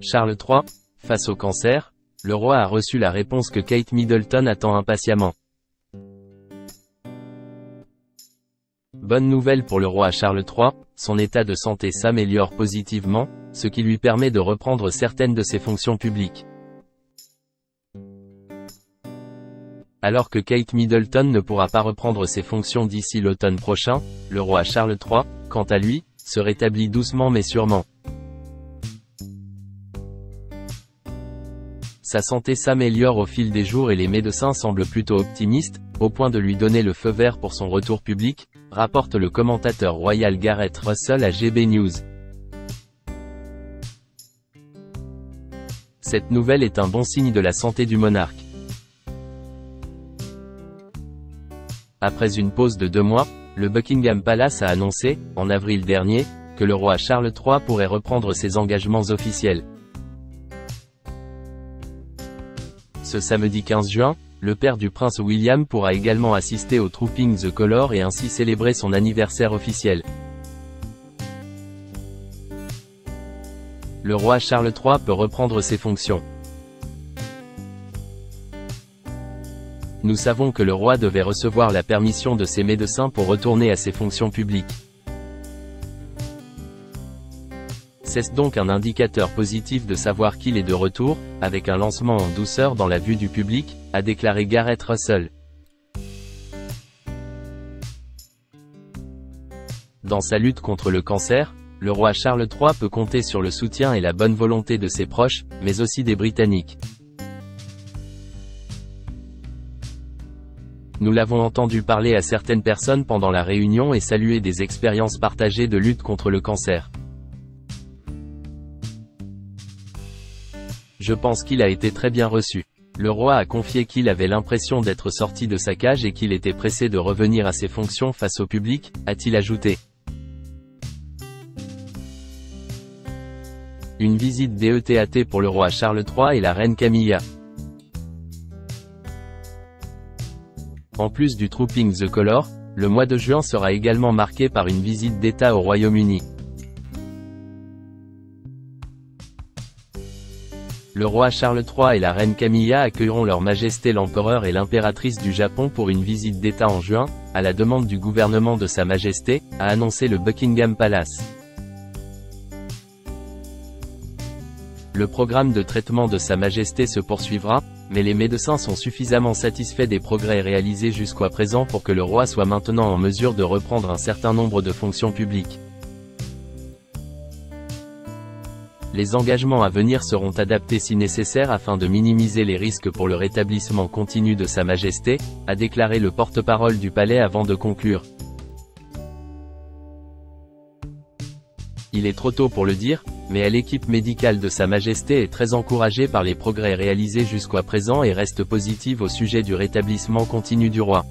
Charles III, face au cancer, le roi a reçu la réponse que Kate Middleton attend impatiemment. Bonne nouvelle pour le roi Charles III, son état de santé s'améliore positivement, ce qui lui permet de reprendre certaines de ses fonctions publiques. Alors que Kate Middleton ne pourra pas reprendre ses fonctions d'ici l'automne prochain, le roi Charles III, quant à lui, se rétablit doucement mais sûrement. Sa santé s'améliore au fil des jours et les médecins semblent plutôt optimistes, au point de lui donner le feu vert pour son retour public, rapporte le commentateur royal Gareth Russell à GB News. Cette nouvelle est un bon signe de la santé du monarque. Après une pause de deux mois, le Buckingham Palace a annoncé, en avril dernier, que le roi Charles III pourrait reprendre ses engagements officiels. Ce samedi 15 juin, le père du prince William pourra également assister au Trooping the Color et ainsi célébrer son anniversaire officiel. Le roi Charles III peut reprendre ses fonctions. Nous savons que le roi devait recevoir la permission de ses médecins pour retourner à ses fonctions publiques. C'est donc un indicateur positif de savoir qu'il est de retour, avec un lancement en douceur dans la vue du public, a déclaré Gareth Russell. Dans sa lutte contre le cancer, le roi Charles III peut compter sur le soutien et la bonne volonté de ses proches, mais aussi des Britanniques. Nous l'avons entendu parler à certaines personnes pendant la réunion et saluer des expériences partagées de lutte contre le cancer. Je pense qu'il a été très bien reçu. Le roi a confié qu'il avait l'impression d'être sorti de sa cage et qu'il était pressé de revenir à ses fonctions face au public, a-t-il ajouté. Une visite DETAT pour le roi Charles III et la reine Camilla. En plus du Trooping the Color, le mois de juin sera également marqué par une visite d'État au Royaume-Uni. Le roi Charles III et la reine Camilla accueilleront leur majesté l'empereur et l'impératrice du Japon pour une visite d'État en juin, à la demande du gouvernement de sa majesté, a annoncé le Buckingham Palace. Le programme de traitement de sa majesté se poursuivra, mais les médecins sont suffisamment satisfaits des progrès réalisés jusqu'à présent pour que le roi soit maintenant en mesure de reprendre un certain nombre de fonctions publiques. Les engagements à venir seront adaptés si nécessaire afin de minimiser les risques pour le rétablissement continu de Sa Majesté, a déclaré le porte-parole du palais avant de conclure. Il est trop tôt pour le dire, mais l'équipe médicale de Sa Majesté est très encouragée par les progrès réalisés jusqu'à présent et reste positive au sujet du rétablissement continu du roi.